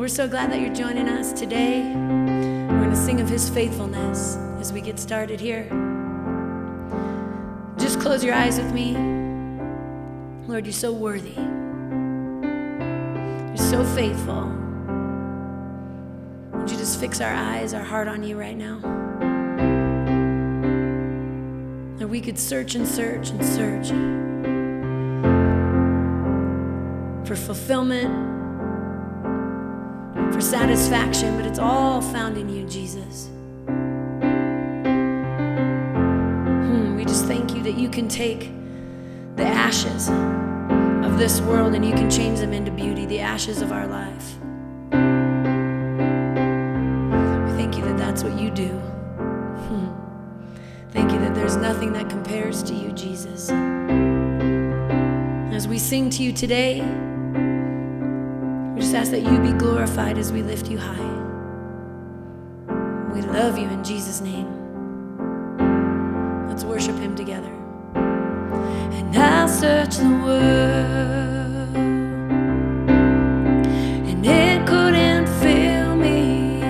We're so glad that you're joining us today. We're going to sing of his faithfulness as we get started here. Just close your eyes with me. Lord, you're so worthy. You're so faithful. Would you just fix our eyes, our heart on you right now? That we could search and search and search for fulfillment, for satisfaction, but it's all found in you, Jesus. Hmm, we just thank you that you can take the ashes of this world and you can change them into beauty, the ashes of our life. We thank you that that's what you do. Hmm. Thank you that there's nothing that compares to you, Jesus. As we sing to you today, just ask that you be glorified as we lift you high. We love you in Jesus' name. Let's worship him together. And I'll search the world, and it couldn't fill me.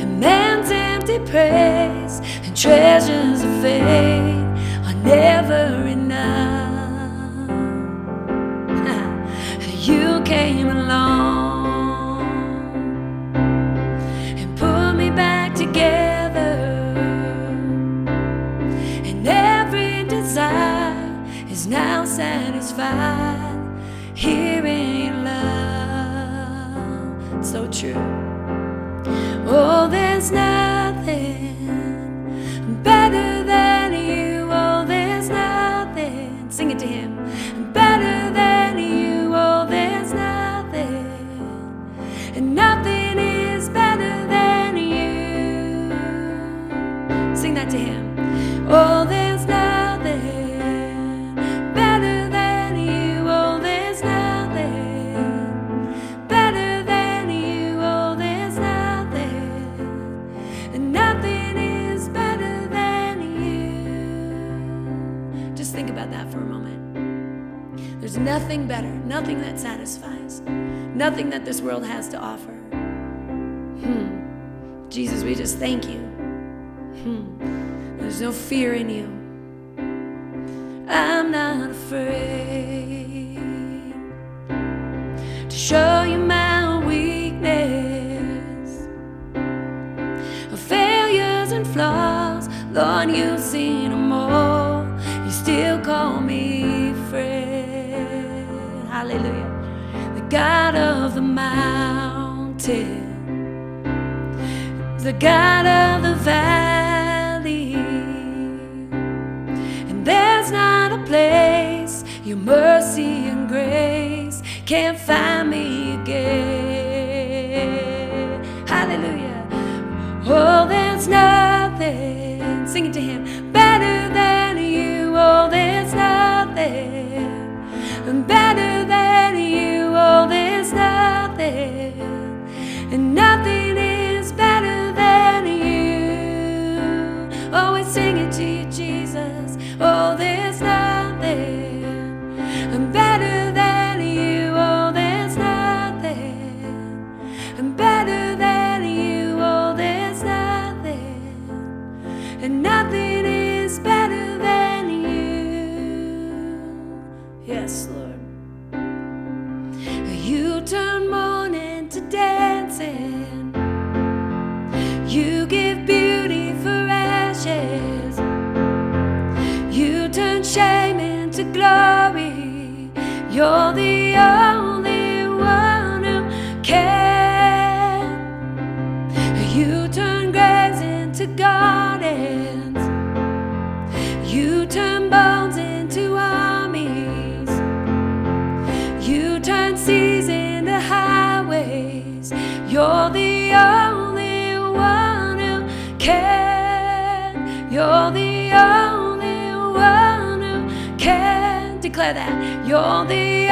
And man's empty praise and treasures of faith are never came along and put me back together, and every desire is now satisfied here in love. So true. Oh, nothing better, nothing that satisfies, nothing that this world has to offer. Hmm. Jesus, we just thank you. Hmm. There's no fear in you. I'm not afraid to show you my weakness of failures and flaws. Lord, you've seen them all. You still call me. Hallelujah. The God of the mountain, the God of the valley. And there's not a place your mercy and grace can't find me again. Hallelujah. Oh, there's nothing, sing it to him, better than you. Oh, there's nothing and nothing You're the that. You're the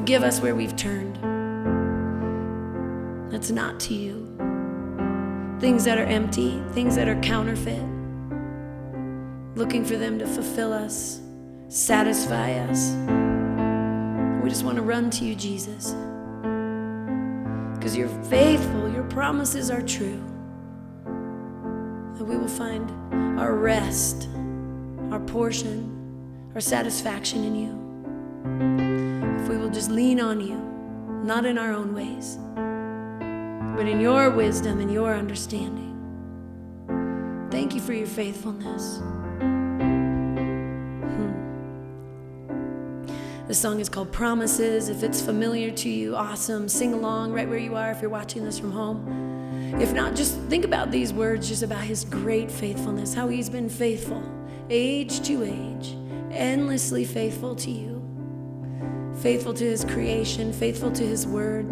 forgive us where we've turned. That's not to you. Things that are empty, things that are counterfeit, looking for them to fulfill us, satisfy us. We just want to run to you, Jesus. Because you're faithful, your promises are true. That we will find our rest, our portion, our satisfaction in you. Just lean on you, not in our own ways, but in your wisdom and your understanding. Thank you for your faithfulness. Hmm. The song is called Promises. If it's familiar to you, awesome. Sing along right where you are if you're watching this from home. If not, just think about these words just about his great faithfulness, how he's been faithful, age to age, endlessly faithful to you, faithful to his creation, faithful to his word,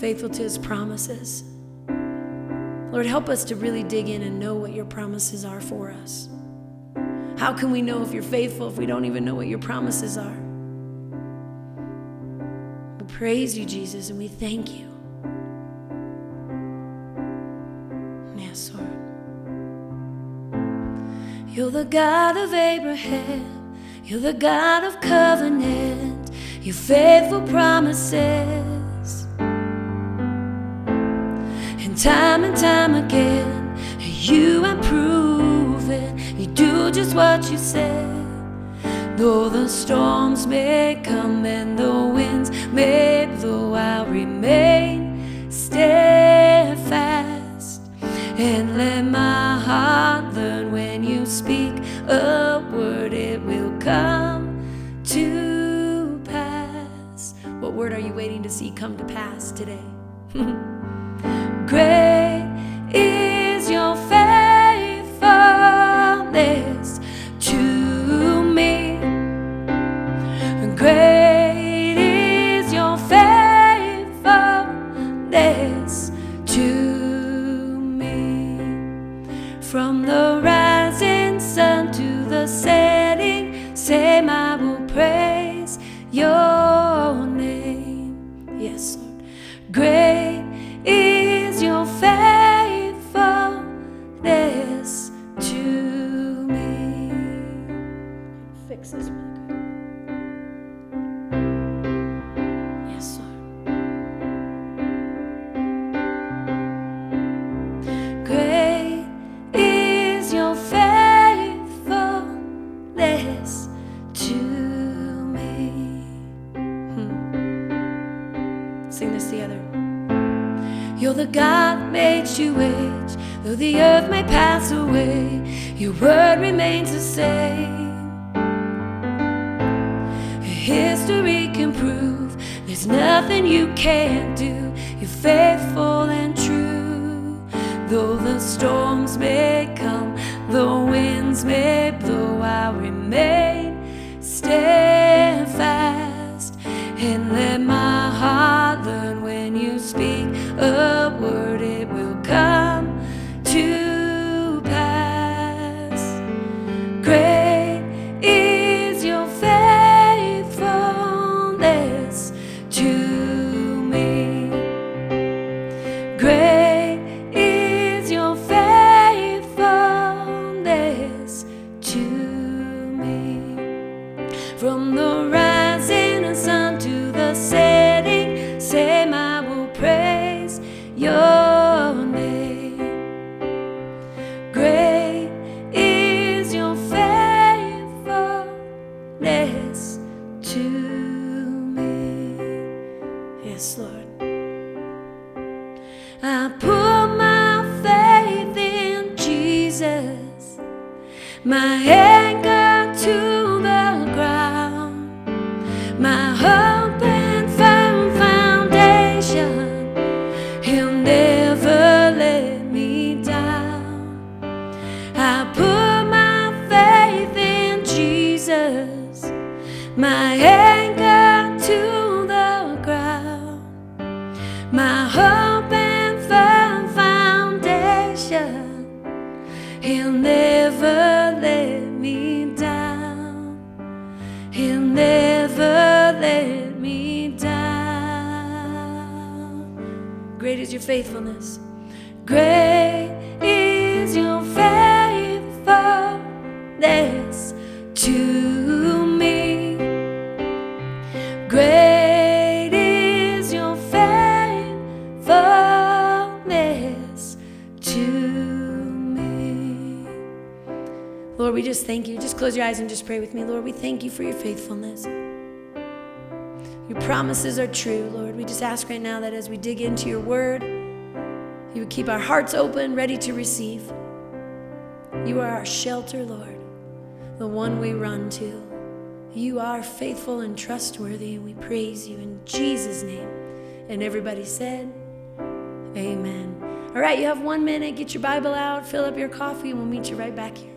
faithful to his promises. Lord, help us to really dig in and know what your promises are for us. How can we know if you're faithful if we don't even know what your promises are? We praise you, Jesus, and we thank you. Yes, Lord. You're the God of Abraham, you're the God of covenant, your faithful promises. And time and time again, you have proven you do just what you said. Though the storms may come and the winds may blow, I'll remain steadfast and let my heart learn when you speak a word, it will come word are you waiting to see come to pass today? Great sing this together. You're the God that made you age, though the earth may pass away, your word remains the same. History can prove there's nothing you can't do. You're faithful and true, though the storms may come, the winds may blow. I remain steadfast and let my heart upward it will come. My anchor to the ground, my hope and firm foundation. He'll never let me down. He'll never let me down. Great is your faithfulness. Great thank you. Just close your eyes and just pray with me. Lord, we thank you for your faithfulness. Your promises are true, Lord. We just ask right now that as we dig into your word, you would keep our hearts open, ready to receive. You are our shelter, Lord, the one we run to. You are faithful and trustworthy, and we praise you in Jesus' name. And everybody said, Amen. All right, you have one minute. Get your Bible out, fill up your coffee, and we'll meet you right back here.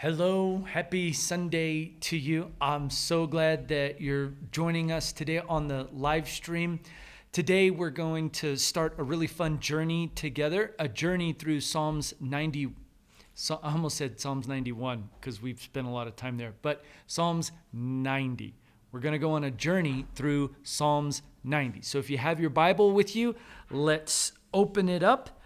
Hello, happy Sunday to you. I'm so glad that you're joining us today on the live stream. Today, we're going to start a really fun journey together, a journey through Psalms 90. So, I almost said Psalms 91 because we've spent a lot of time there, but Psalms 90. We're going to go on a journey through Psalms 90. So, if you have your Bible with you, let's open it up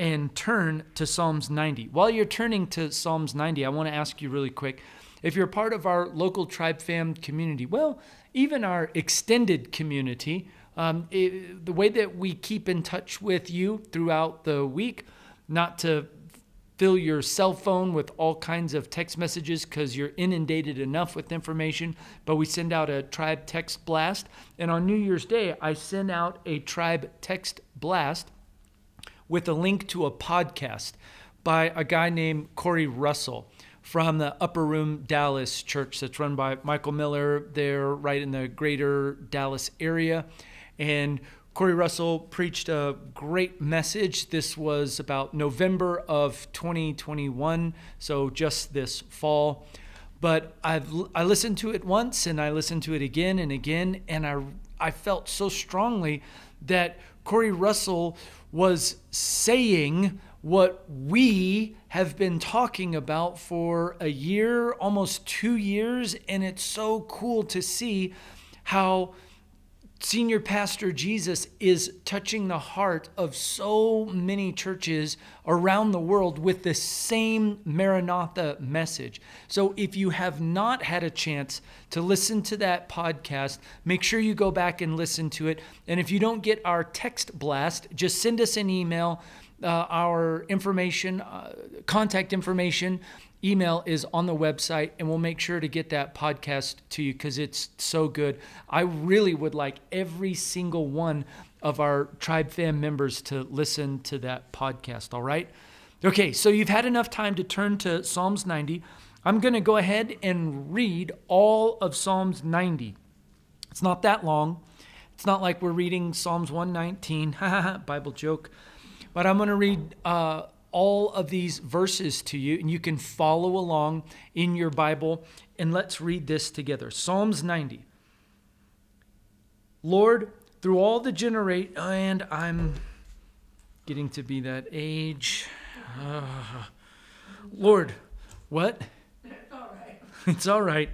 and turn to Psalms 90. While you're turning to Psalms 90, I want to ask you really quick if you're part of our local tribe fam community, well, even our extended community, um, it, the way that we keep in touch with you throughout the week, not to fill your cell phone with all kinds of text messages because you're inundated enough with information. But we send out a tribe text blast. And on New Year's Day, I send out a tribe text blast with a link to a podcast by a guy named Corey Russell from the Upper Room Dallas church that's run by Michael Miller. They're right in the greater Dallas area. And Corey Russell preached a great message. This was about November of 2021, so just this fall. But I've I listened to it once and I listened to it again and again, and I I felt so strongly that Corey Russell was saying what we have been talking about for a year, almost two years, and it's so cool to see how Senior Pastor Jesus is touching the heart of so many churches around the world with the same Maranatha message. So if you have not had a chance to listen to that podcast, make sure you go back and listen to it. And if you don't get our text blast, just send us an email. Uh, our information, uh, contact information, email is on the website, and we'll make sure to get that podcast to you because it's so good. I really would like every single one of our Tribe Fam members to listen to that podcast, all right? Okay, so you've had enough time to turn to Psalms 90. I'm going to go ahead and read all of Psalms 90. It's not that long. It's not like we're reading Psalms 119, Bible joke. But I'm going to read uh, all of these verses to you, and you can follow along in your Bible. And let's read this together Psalms 90. Lord, through all the generate, and I'm getting to be that age. Uh, Lord, what? It's all right. It's all right.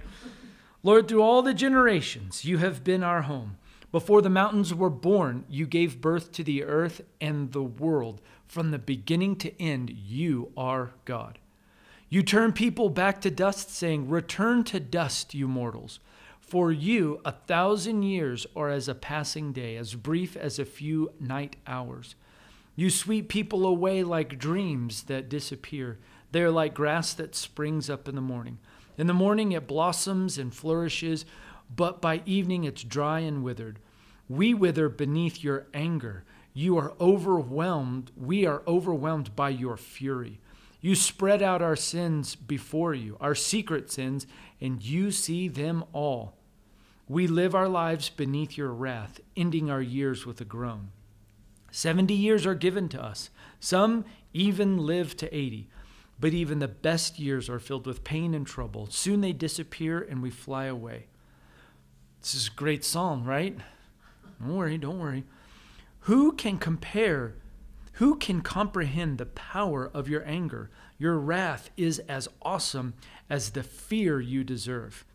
Lord, through all the generations, you have been our home. Before the mountains were born, you gave birth to the earth and the world. From the beginning to end, you are God. You turn people back to dust, saying, Return to dust, you mortals. For you, a thousand years are as a passing day, as brief as a few night hours. You sweep people away like dreams that disappear. They are like grass that springs up in the morning. In the morning it blossoms and flourishes, but by evening it's dry and withered. We wither beneath your anger. You are overwhelmed. We are overwhelmed by your fury. You spread out our sins before you, our secret sins, and you see them all. We live our lives beneath your wrath, ending our years with a groan. Seventy years are given to us. Some even live to eighty. But even the best years are filled with pain and trouble. Soon they disappear and we fly away. This is a great psalm, right? Don't worry, don't worry. Who can compare? Who can comprehend the power of your anger? Your wrath is as awesome as the fear you deserve.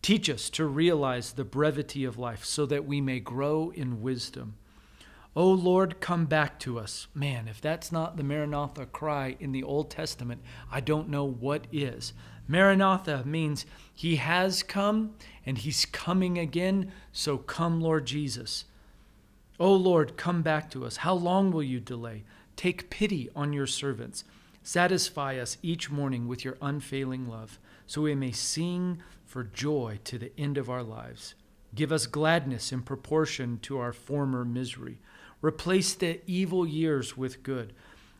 Teach us to realize the brevity of life so that we may grow in wisdom. O Lord, come back to us. Man, if that's not the Maranatha cry in the Old Testament, I don't know what is. Maranatha means he has come and he's coming again, so come, Lord Jesus. O Lord, come back to us. How long will you delay? Take pity on your servants. Satisfy us each morning with your unfailing love, so we may sing for joy to the end of our lives. Give us gladness in proportion to our former misery Replace the evil years with good.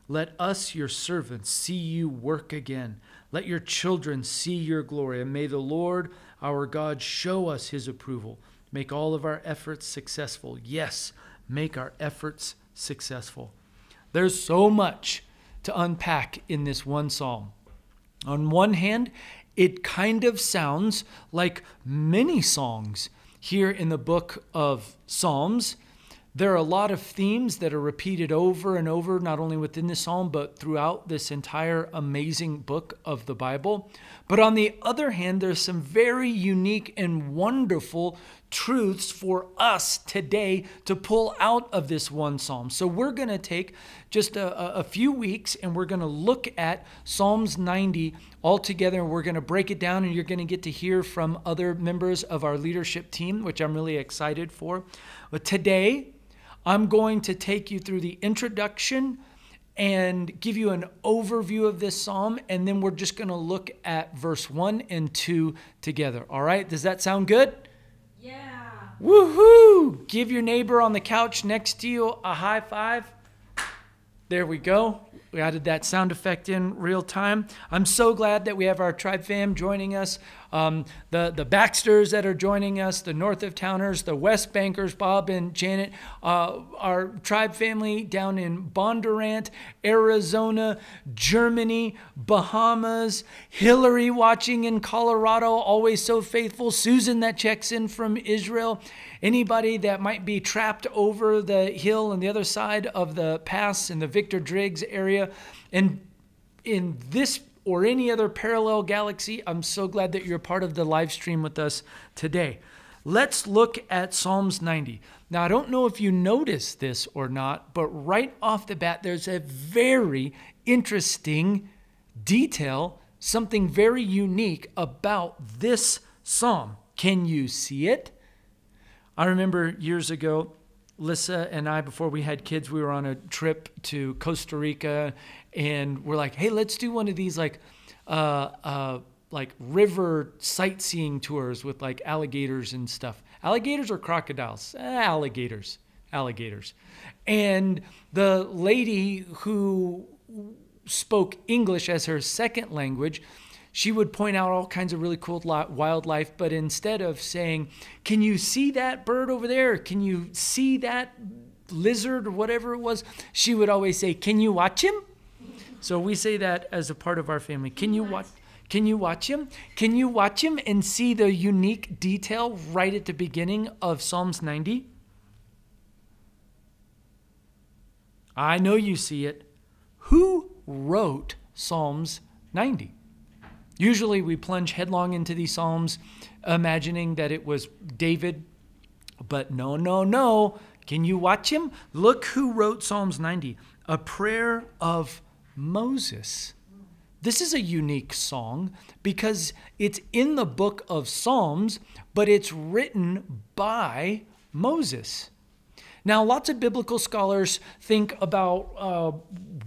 Let us, your servants, see you work again. Let your children see your glory. And may the Lord our God show us his approval. Make all of our efforts successful. Yes, make our efforts successful. There's so much to unpack in this one psalm. On one hand, it kind of sounds like many songs here in the book of Psalms there are a lot of themes that are repeated over and over, not only within the psalm, but throughout this entire amazing book of the Bible. But on the other hand, there's some very unique and wonderful truths for us today to pull out of this one psalm. So we're going to take just a, a, few weeks and we're going to look at Psalms 90 all together and we're going to break it down and you're going to get to hear from other members of our leadership team, which I'm really excited for. But today, I'm going to take you through the introduction and give you an overview of this psalm, and then we're just going to look at verse 1 and 2 together. All right? Does that sound good? Yeah. Woohoo! Give your neighbor on the couch next to you a high five. There we go. We added that sound effect in real time. I'm so glad that we have our tribe fam joining us. Um, the, the Baxters that are joining us, the North of Towners, the West Bankers, Bob and Janet, uh, our tribe family down in Bondurant, Arizona, Germany, Bahamas, Hillary watching in Colorado, always so faithful, Susan that checks in from Israel, anybody that might be trapped over the hill on the other side of the pass in the Victor Driggs area. And in this or any other parallel galaxy, I'm so glad that you're part of the live stream with us today. Let's look at Psalms 90. Now, I don't know if you noticed this or not, but right off the bat, there's a very interesting detail, something very unique about this psalm. Can you see it? I remember years ago, Lissa and I, before we had kids, we were on a trip to Costa Rica, and we're like, "Hey, let's do one of these like, uh, uh, like river sightseeing tours with like alligators and stuff. Alligators or crocodiles? Eh, alligators, alligators." And the lady who spoke English as her second language she would point out all kinds of really cool wildlife, but instead of saying, Can you see that bird over there? Can you see that lizard or whatever it was? She would always say, Can you watch him? So we say that as a part of our family. Can you watch? Can you watch him? Can you watch him and see the unique detail right at the beginning of Psalms 90? I know you see it. Who wrote Psalms 90? Usually we plunge headlong into these Psalms imagining that it was David, but no, no, no. Can you watch him? Look who wrote Psalms 90 a prayer of Moses. This is a unique song because it's in the book of Psalms, but it's written by Moses. Now, lots of biblical scholars think about uh,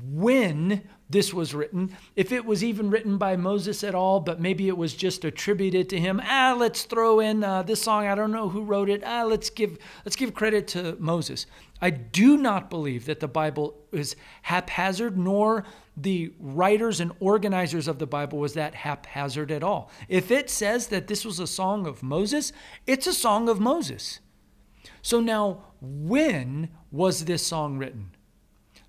when this was written. If it was even written by Moses at all, but maybe it was just attributed to him. Ah, let's throw in uh, this song. I don't know who wrote it. Ah, let's give let's give credit to Moses. I do not believe that the Bible is haphazard, nor the writers and organizers of the Bible was that haphazard at all. If it says that this was a song of Moses, it's a song of Moses. So now, when was this song written?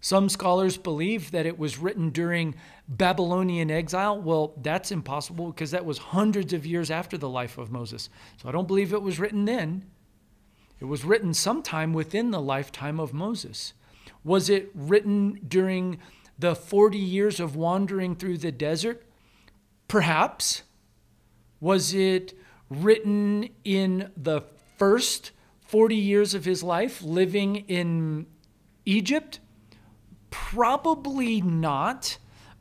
Some scholars believe that it was written during Babylonian exile. Well, that's impossible because that was hundreds of years after the life of Moses. So I don't believe it was written then. It was written sometime within the lifetime of Moses. Was it written during the 40 years of wandering through the desert? Perhaps. Was it written in the first 40 years of his life living in Egypt? Probably not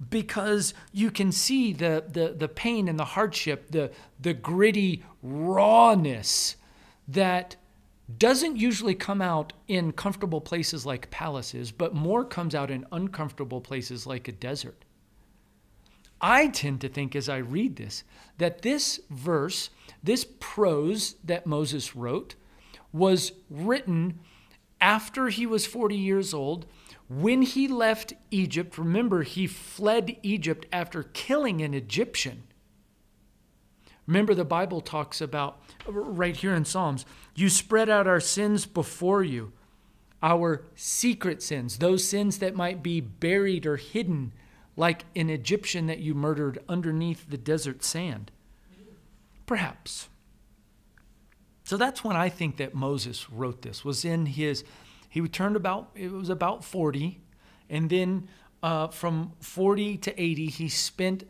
because you can see the, the, the pain and the hardship, the, the gritty rawness that doesn't usually come out in comfortable places like palaces, but more comes out in uncomfortable places like a desert. I tend to think as I read this that this verse, this prose that Moses wrote, was written after he was 40 years old when he left Egypt, remember, he fled Egypt after killing an Egyptian. Remember, the Bible talks about, right here in Psalms, you spread out our sins before you, our secret sins, those sins that might be buried or hidden, like an Egyptian that you murdered underneath the desert sand. Perhaps. So that's when I think that Moses wrote this, was in his he turned about, it was about 40. And then uh, from 40 to 80, he spent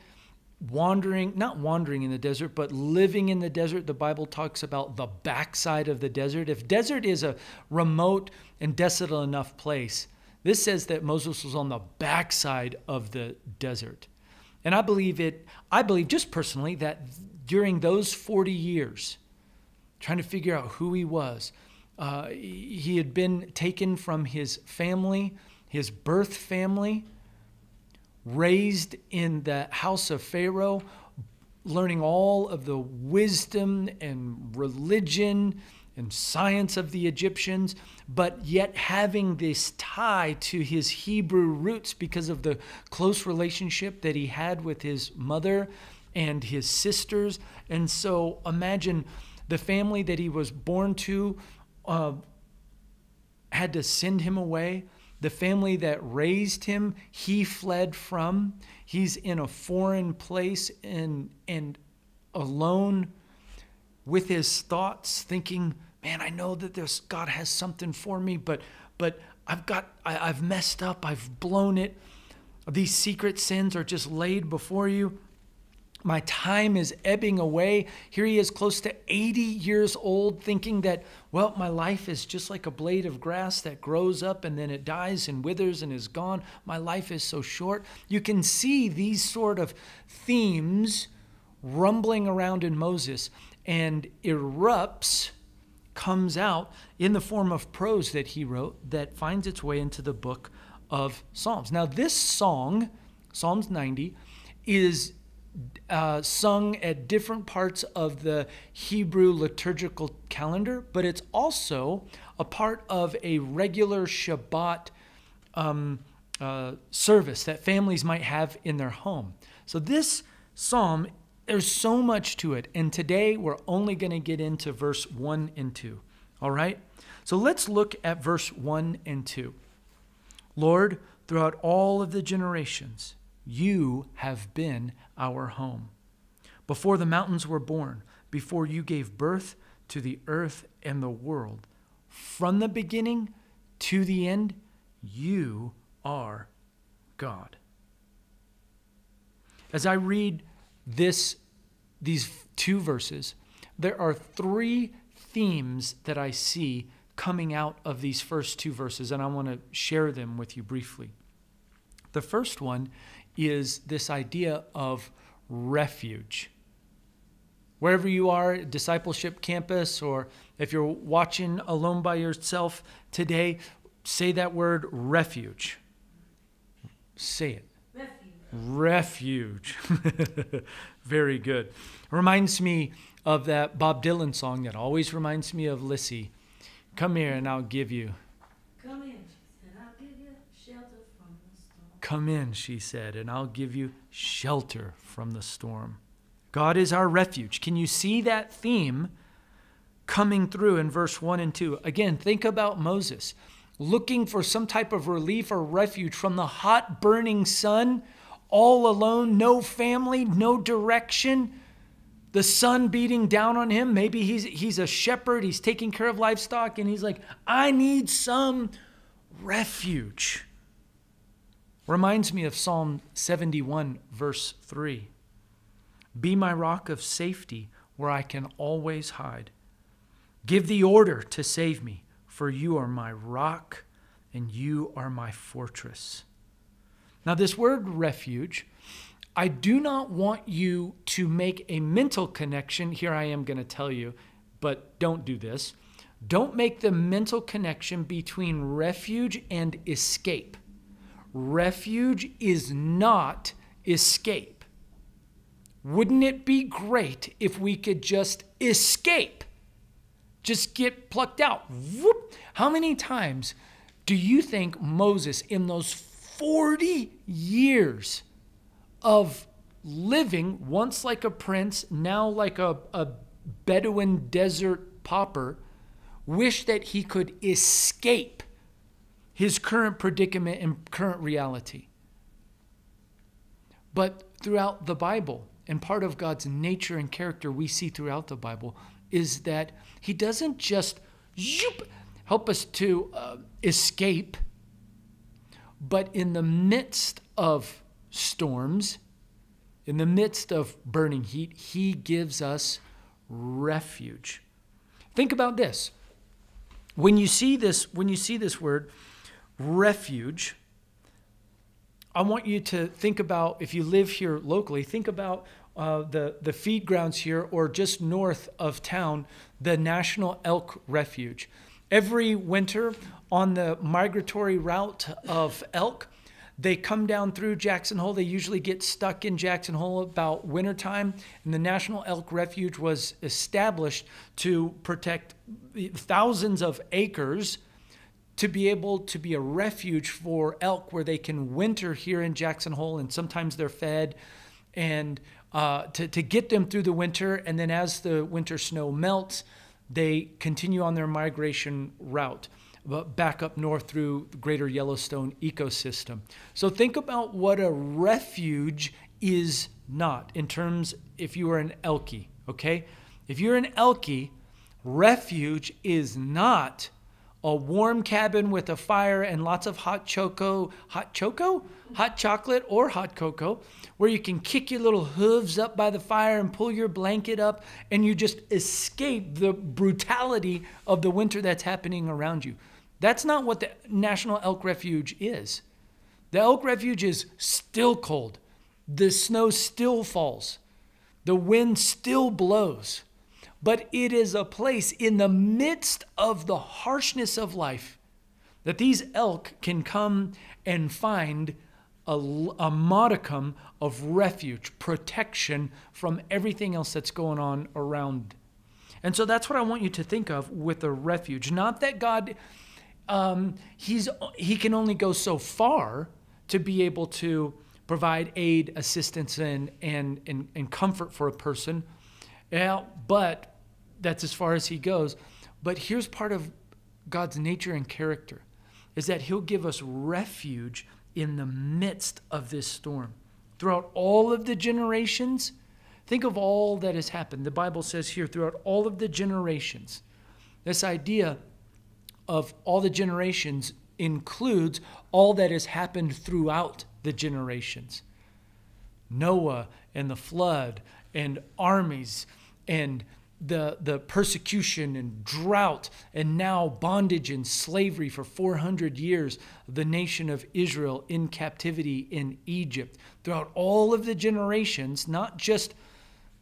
wandering, not wandering in the desert, but living in the desert. The Bible talks about the backside of the desert. If desert is a remote and desolate enough place, this says that Moses was on the backside of the desert. And I believe it, I believe just personally that during those 40 years, trying to figure out who he was, uh, he had been taken from his family, his birth family, raised in the house of Pharaoh, learning all of the wisdom and religion and science of the Egyptians, but yet having this tie to his Hebrew roots because of the close relationship that he had with his mother and his sisters. And so imagine the family that he was born to uh, had to send him away. The family that raised him, he fled from. He's in a foreign place and, and alone with his thoughts, thinking, man, I know that this God has something for me, but but I've got I, I've messed up, I've blown it. These secret sins are just laid before you. My time is ebbing away. Here he is, close to 80 years old, thinking that, well, my life is just like a blade of grass that grows up and then it dies and withers and is gone. My life is so short. You can see these sort of themes rumbling around in Moses and erupts, comes out in the form of prose that he wrote that finds its way into the book of Psalms. Now, this song, Psalms 90, is uh, sung at different parts of the Hebrew liturgical calendar, but it's also a part of a regular Shabbat um, uh, service that families might have in their home. So this psalm, there's so much to it, and today we're only going to get into verse 1 and 2. All right? So let's look at verse 1 and 2. Lord, throughout all of the generations, you have been our home. Before the mountains were born, before you gave birth to the earth and the world, from the beginning to the end, you are God. As I read this, these two verses, there are three themes that I see coming out of these first two verses, and I want to share them with you briefly. The first one is this idea of refuge. Wherever you are, discipleship campus, or if you're watching alone by yourself today, say that word refuge. Say it. Refuge. refuge. Very good. Reminds me of that Bob Dylan song that always reminds me of Lissy. Come here and I'll give you Come in, she said, and I'll give you shelter from the storm. God is our refuge. Can you see that theme coming through in verse 1 and 2? Again, think about Moses looking for some type of relief or refuge from the hot, burning sun, all alone, no family, no direction. The sun beating down on him. Maybe he's, he's a shepherd, he's taking care of livestock, and he's like, I need some refuge. Reminds me of Psalm 71, verse 3. Be my rock of safety where I can always hide. Give the order to save me, for you are my rock and you are my fortress. Now, this word refuge, I do not want you to make a mental connection. Here I am going to tell you, but don't do this. Don't make the mental connection between refuge and escape. Refuge is not escape. Wouldn't it be great if we could just escape? Just get plucked out. Whoop. How many times do you think Moses, in those 40 years of living, once like a prince, now like a, a Bedouin desert pauper, wished that he could escape his current predicament and current reality. But throughout the Bible, and part of God's nature and character we see throughout the Bible, is that He doesn't just help us to uh, escape, but in the midst of storms, in the midst of burning heat, He gives us refuge. Think about this. When you see this, when you see this word, refuge, I want you to think about, if you live here locally, think about uh, the, the feed grounds here or just north of town, the National Elk Refuge. Every winter on the migratory route of elk, they come down through Jackson Hole. They usually get stuck in Jackson Hole about wintertime. And the National Elk Refuge was established to protect thousands of acres to be able to be a refuge for elk where they can winter here in Jackson Hole and sometimes they're fed and uh, to, to get them through the winter. And then as the winter snow melts, they continue on their migration route back up north through the greater Yellowstone ecosystem. So think about what a refuge is not in terms if you are an Elkie, okay? If you're an Elkie, refuge is not a warm cabin with a fire and lots of hot choco, hot choco, hot chocolate or hot cocoa, where you can kick your little hooves up by the fire and pull your blanket up and you just escape the brutality of the winter that's happening around you. That's not what the National Elk Refuge is. The Elk Refuge is still cold. The snow still falls. The wind still blows but it is a place in the midst of the harshness of life that these elk can come and find a, a, modicum of refuge, protection from everything else that's going on around. And so that's what I want you to think of with a refuge. Not that God, um, he's, he can only go so far to be able to provide aid, assistance, and, and, and, and comfort for a person yeah, but that's as far as he goes. But here's part of God's nature and character is that he'll give us refuge in the midst of this storm. Throughout all of the generations, think of all that has happened. The Bible says here, throughout all of the generations, this idea of all the generations includes all that has happened throughout the generations. Noah and the flood and armies and the, the persecution and drought and now bondage and slavery for 400 years the nation of Israel in captivity in Egypt. Throughout all of the generations not just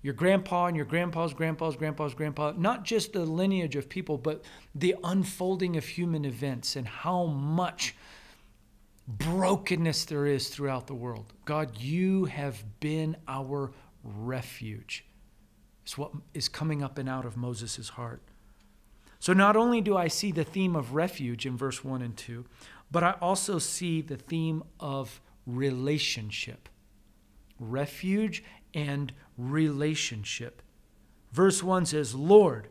your grandpa and your grandpa's grandpa's grandpa's grandpa not just the lineage of people but the unfolding of human events and how much brokenness there is throughout the world. God you have been our refuge is what is coming up and out of Moses' heart. So not only do I see the theme of refuge in verse 1 and 2, but I also see the theme of relationship. Refuge and relationship. Verse 1 says, Lord,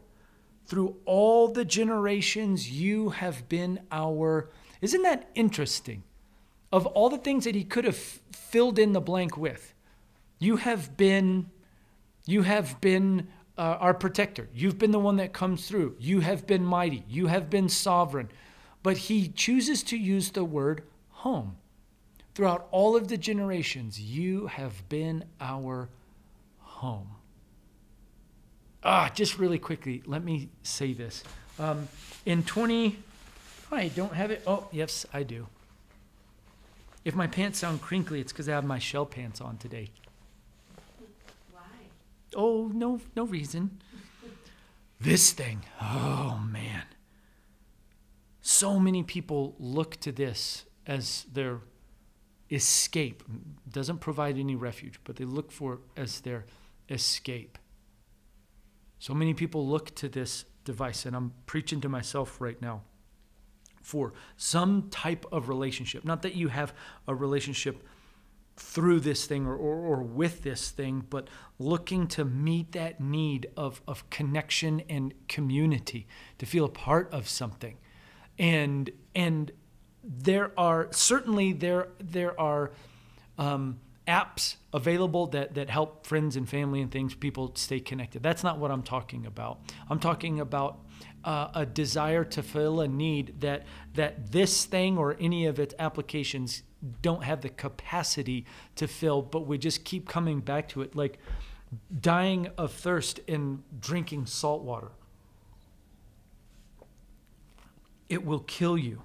through all the generations you have been our. Isn't that interesting? Of all the things that he could have filled in the blank with, you have been you have been uh, our protector. You've been the one that comes through. You have been mighty. You have been sovereign. But he chooses to use the word home. Throughout all of the generations, you have been our home. Ah, just really quickly, let me say this. Um, in 20, I don't have it. Oh, yes, I do. If my pants sound crinkly, it's because I have my shell pants on today. Oh, no, no reason. This thing, oh man. So many people look to this as their escape. Doesn't provide any refuge, but they look for it as their escape. So many people look to this device, and I'm preaching to myself right now for some type of relationship. Not that you have a relationship through this thing or, or, or, with this thing, but looking to meet that need of, of connection and community, to feel a part of something. And, and there are certainly there, there are um, apps available that, that help friends and family and things, people stay connected. That's not what I'm talking about. I'm talking about uh, a desire to fill a need that, that this thing or any of its applications don't have the capacity to fill, but we just keep coming back to it, like dying of thirst and drinking salt water. It will kill you.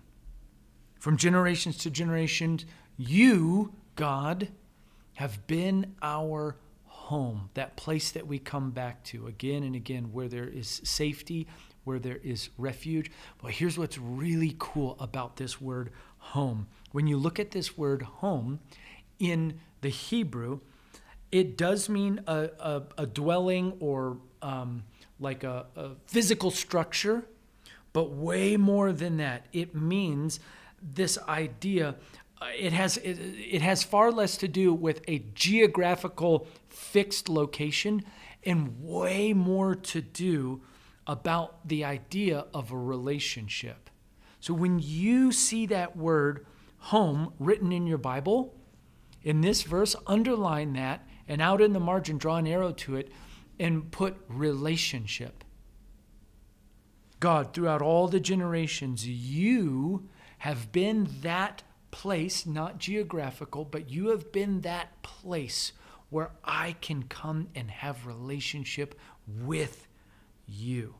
From generations to generations, you, God, have been our home, that place that we come back to again and again, where there is safety, where there is refuge. But here's what's really cool about this word home when you look at this word home in the Hebrew, it does mean a, a, a dwelling or um, like a, a physical structure, but way more than that. It means this idea. uh, It has it, it has far less to do with a geographical fixed location and way more to do about the idea of a relationship. So when you see that word home written in your Bible, in this verse, underline that and out in the margin, draw an arrow to it and put relationship. God, throughout all the generations, you have been that place, not geographical, but you have been that place where I can come and have relationship with you.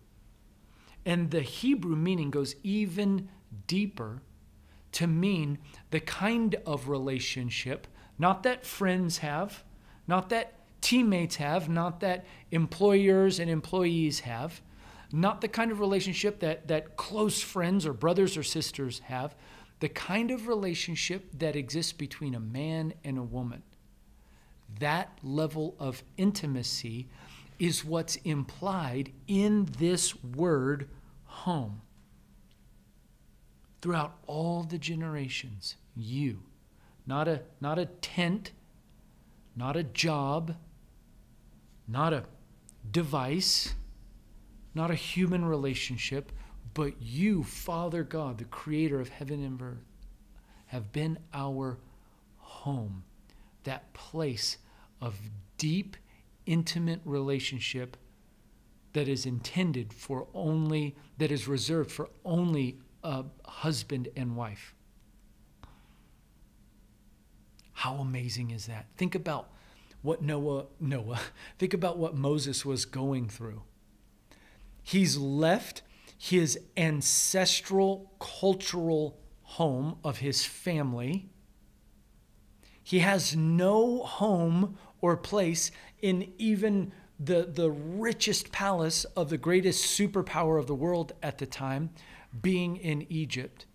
And the Hebrew meaning goes even deeper to mean the kind of relationship, not that friends have, not that teammates have, not that employers and employees have, not the kind of relationship that, that close friends or brothers or sisters have, the kind of relationship that exists between a man and a woman. That level of intimacy is what's implied in this word home. Throughout all the generations, you, not a, not a tent, not a job, not a device, not a human relationship, but you, Father God, the creator of heaven and earth, have been our home, that place of deep, intimate relationship that is intended for only, that is reserved for only a husband and wife. How amazing is that? Think about what Noah, Noah, think about what Moses was going through. He's left his ancestral cultural home of his family. He has no home or place in even the, the richest palace of the greatest superpower of the world at the time, being in Egypt.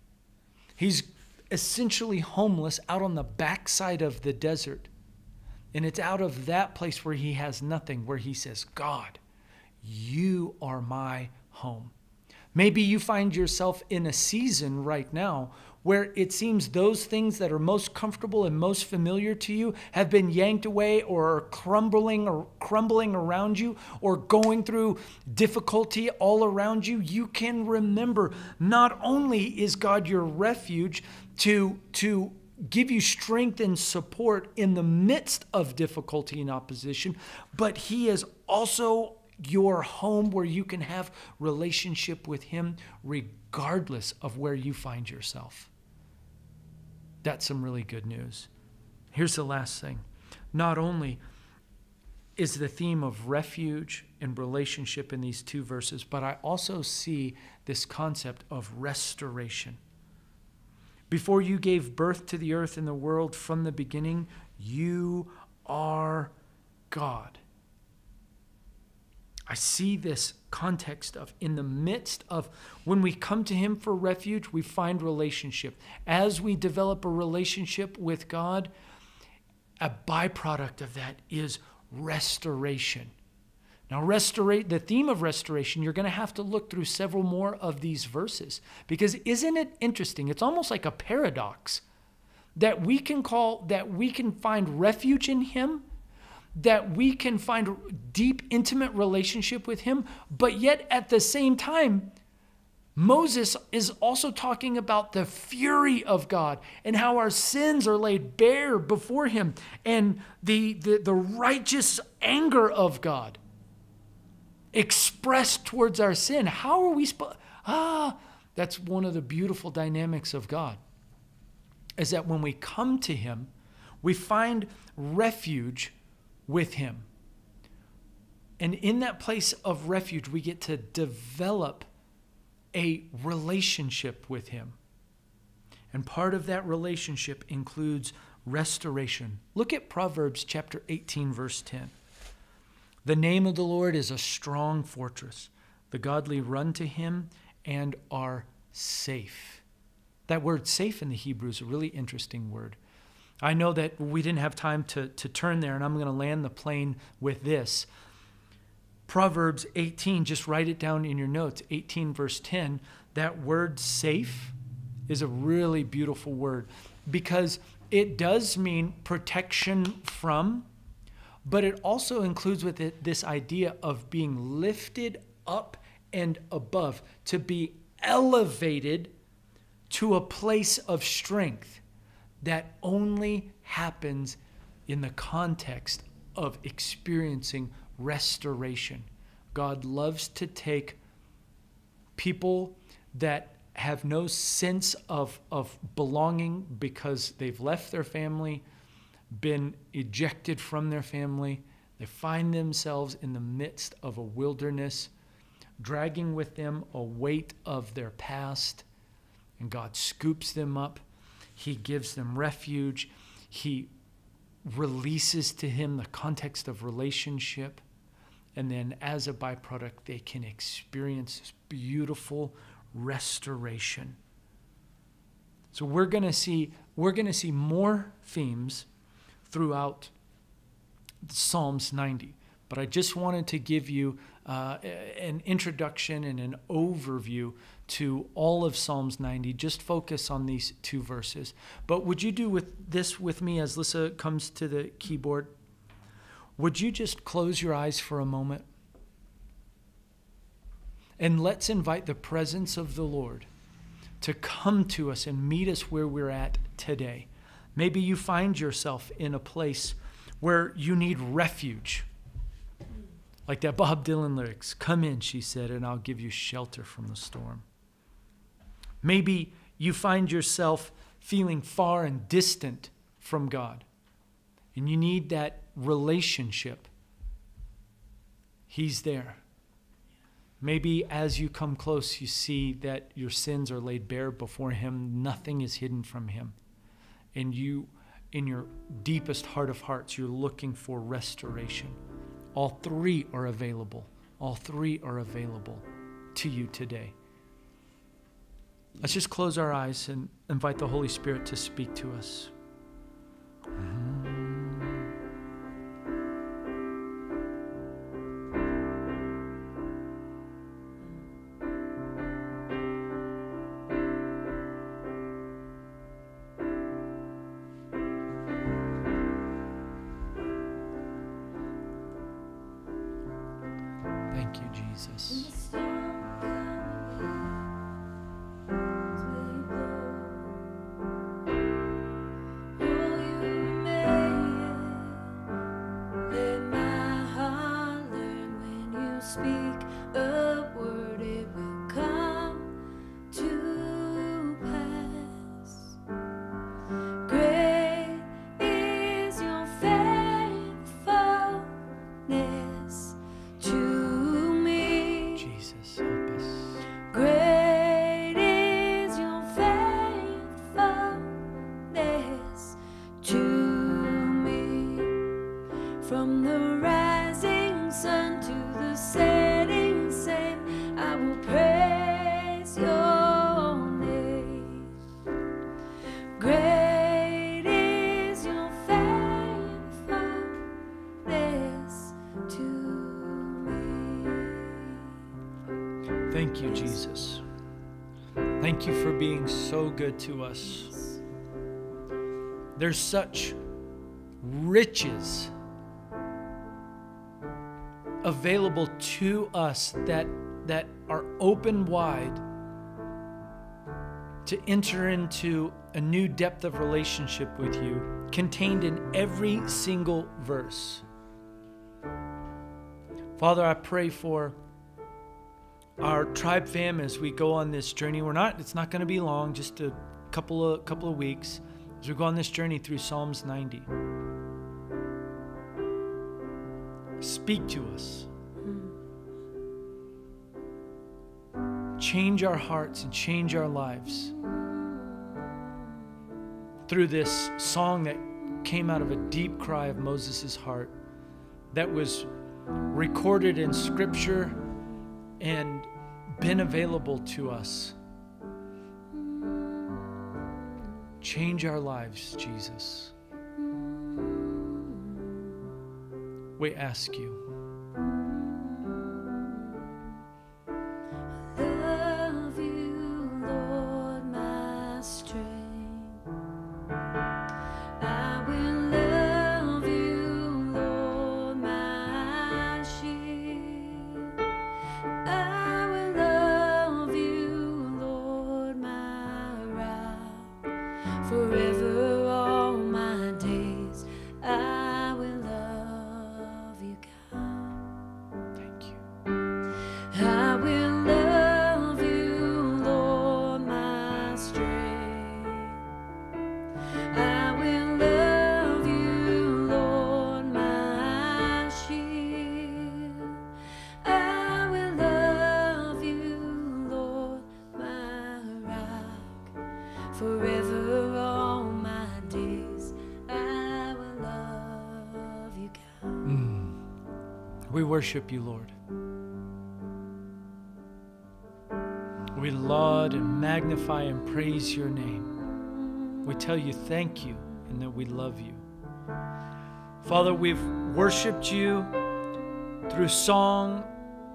He's essentially homeless out on the backside of the desert. And it's out of that place where he has nothing, where he says, God, you are my home. Maybe you find yourself in a season right now where it seems those things that are most comfortable and most familiar to you have been yanked away or are crumbling or crumbling around you or going through difficulty all around you you can remember not only is God your refuge to to give you strength and support in the midst of difficulty and opposition but he is also your home where you can have relationship with him regardless of where you find yourself that's some really good news. Here's the last thing. Not only is the theme of refuge and relationship in these two verses, but I also see this concept of restoration. Before you gave birth to the earth and the world from the beginning, you are God. I see this context of in the midst of when we come to Him for refuge, we find relationship. As we develop a relationship with God, a byproduct of that is restoration. Now, restorate the theme of restoration, you're going to have to look through several more of these verses because isn't it interesting? It's almost like a paradox that we can call that we can find refuge in Him that we can find deep, intimate relationship with Him, but yet at the same time, Moses is also talking about the fury of God and how our sins are laid bare before Him and the, the, the righteous anger of God expressed towards our sin. How are we supposed? Ah, that's one of the beautiful dynamics of God. Is that when we come to Him, we find refuge with Him. And in that place of refuge, we get to develop a relationship with Him. And part of that relationship includes restoration. Look at Proverbs chapter 18, verse 10. The name of the Lord is a strong fortress. The godly run to him and are safe. That word safe in the Hebrew is a really interesting word. I know that we didn't have time to, to turn there, and I'm going to land the plane with this. Proverbs 18, just write it down in your notes 18, verse 10. That word safe is a really beautiful word because it does mean protection from, but it also includes with it this idea of being lifted up and above, to be elevated to a place of strength that only happens in the context of experiencing restoration. God loves to take people that have no sense of, of belonging because they've left their family, been ejected from their family. They find themselves in the midst of a wilderness, dragging with them a weight of their past. And God scoops them up. He gives them refuge. He releases to him the context of relationship. And then, as a byproduct, they can experience this beautiful restoration. So we're going to see we're going to see more themes throughout Psalms 90. But I just wanted to give you uh, an introduction and an overview to all of Psalms 90. Just focus on these two verses. But would you do with this with me as Lissa comes to the keyboard? Would you just close your eyes for a moment? And let's invite the presence of the Lord to come to us and meet us where we're at today. Maybe you find yourself in a place where you need refuge. Like that Bob Dylan lyrics Come in, she said, and I'll give you shelter from the storm. Maybe you find yourself feeling far and distant from God, and you need that relationship. He's there. Maybe as you come close, you see that your sins are laid bare before Him, nothing is hidden from Him. And you, in your deepest heart of hearts, you're looking for restoration. All three are available. All three are available to you today. Let's just close our eyes and invite the Holy Spirit to speak to us. Mm-hmm. To us. There's such riches available to us that, that are open wide to enter into a new depth of relationship with you, contained in every single verse. Father, I pray for our tribe fam as we go on this journey. We're not it's not going to be long, just a couple of couple of weeks as we go on this journey through Psalms 90. Speak to us. Change our hearts and change our lives through this song that came out of a deep cry of Moses' heart that was recorded in scripture and been available to us. Change our lives, Jesus. We ask you. Worship you, Lord. We laud and magnify and praise your name. We tell you thank you and that we love you. Father, we've worshiped you through song.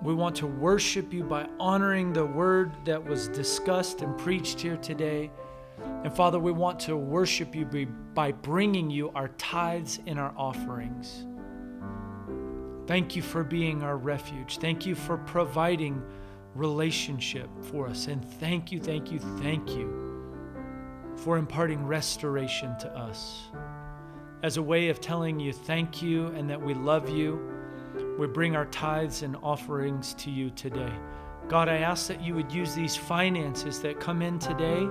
We want to worship you by honoring the word that was discussed and preached here today. And Father, we want to worship you by- by bringing you our tithes and our offerings. Thank you for being our refuge. Thank you for providing relationship for us. And thank you, thank you, thank you for imparting restoration to us. As a way of telling you thank you and that we love you, we bring our tithes and offerings to you today. God, I ask that you would use these finances that come in today,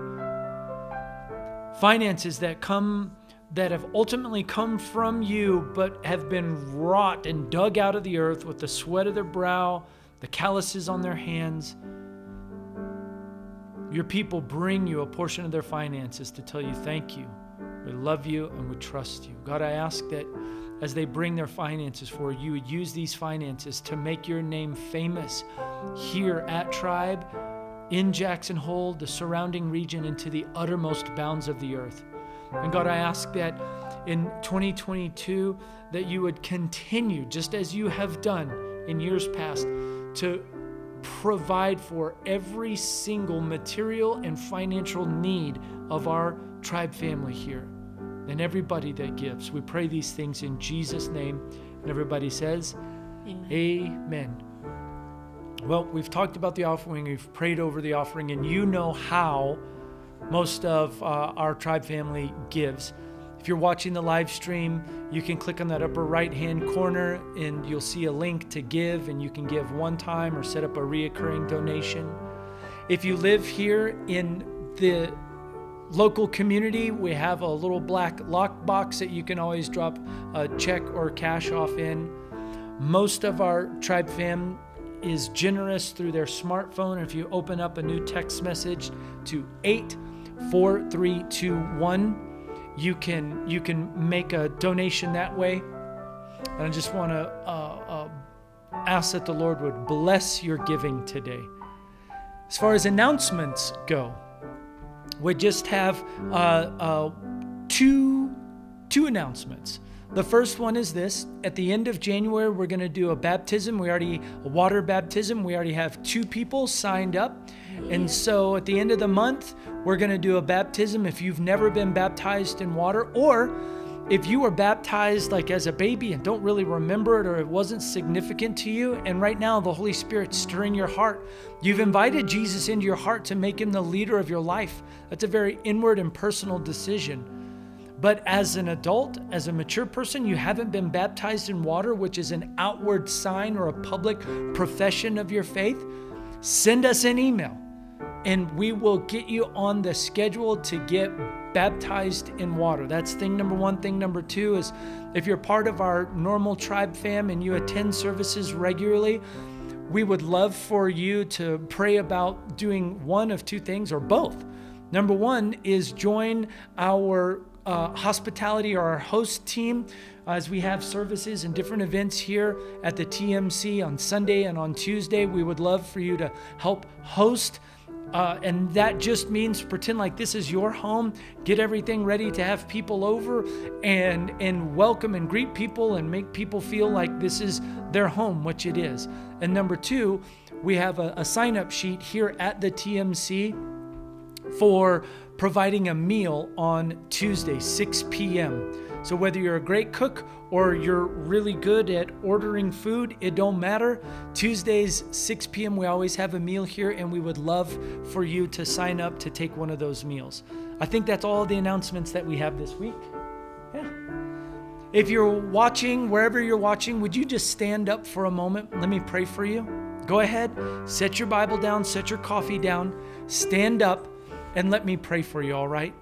finances that come that have ultimately come from you but have been wrought and dug out of the earth with the sweat of their brow, the calluses on their hands. Your people bring you a portion of their finances to tell you thank you. We love you and we trust you. God, I ask that as they bring their finances for you, would use these finances to make your name famous here at Tribe, in Jackson Hole, the surrounding region, and to the uttermost bounds of the earth. And God, I ask that in 2022 that you would continue, just as you have done in years past, to provide for every single material and financial need of our tribe family here and everybody that gives. We pray these things in Jesus' name. And everybody says, Amen. Amen. Well, we've talked about the offering, we've prayed over the offering, and you know how most of uh, our tribe family gives. If you're watching the live stream, you can click on that upper right hand corner and you'll see a link to give, and you can give one time or set up a reoccurring donation. If you live here in the local community, we have a little black lockbox that you can always drop a check or cash off in. Most of our tribe fam is generous through their smartphone. If you open up a new text message to 84321, you can you can make a donation that way. And I just want to uh, uh, ask that the Lord would bless your giving today. As far as announcements go, we just have uh, uh, two two announcements. The first one is this: at the end of January, we're going to do a baptism. We already a water baptism. We already have two people signed up, and so at the end of the month, we're going to do a baptism. If you've never been baptized in water, or if you were baptized like as a baby and don't really remember it or it wasn't significant to you, and right now the Holy Spirit's stirring your heart, you've invited Jesus into your heart to make him the leader of your life. That's a very inward and personal decision. But as an adult, as a mature person, you haven't been baptized in water, which is an outward sign or a public profession of your faith, send us an email and we will get you on the schedule to get baptized in water. That's thing number one. Thing number two is if you're part of our normal tribe fam and you attend services regularly, we would love for you to pray about doing one of two things or both. Number one is join our uh, hospitality or our host team as we have services and different events here at the TMC on Sunday and on Tuesday. We would love for you to help host Uh, and that just means pretend like this is your home. Get everything ready to have people over and and welcome and greet people and make people feel like this is their home, which it is. And number two, we have a, a sign up sheet here at the TMC for providing a meal on Tuesday, 6 p.m. So whether you're a great cook or you're really good at ordering food, it don't matter. Tuesdays 6 p.m. we always have a meal here and we would love for you to sign up to take one of those meals. I think that's all the announcements that we have this week. Yeah. If you're watching, wherever you're watching, would you just stand up for a moment? Let me pray for you. Go ahead, set your Bible down, set your coffee down, stand up, and let me pray for you, all right?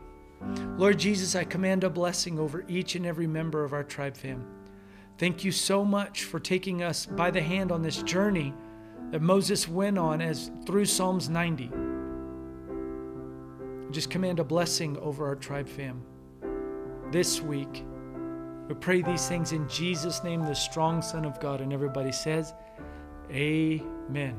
Lord Jesus, I command a blessing over each and every member of our tribe fam. Thank you so much for taking us by the hand on this journey that Moses went on as through Psalms 90. Just command a blessing over our tribe fam. This week, we pray these things in Jesus' name, the strong Son of God. And everybody says, Amen.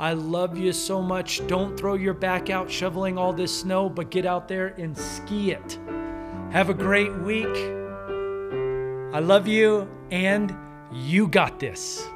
I love you so much. Don't throw your back out shoveling all this snow, but get out there and ski it. Have a great week. I love you, and you got this.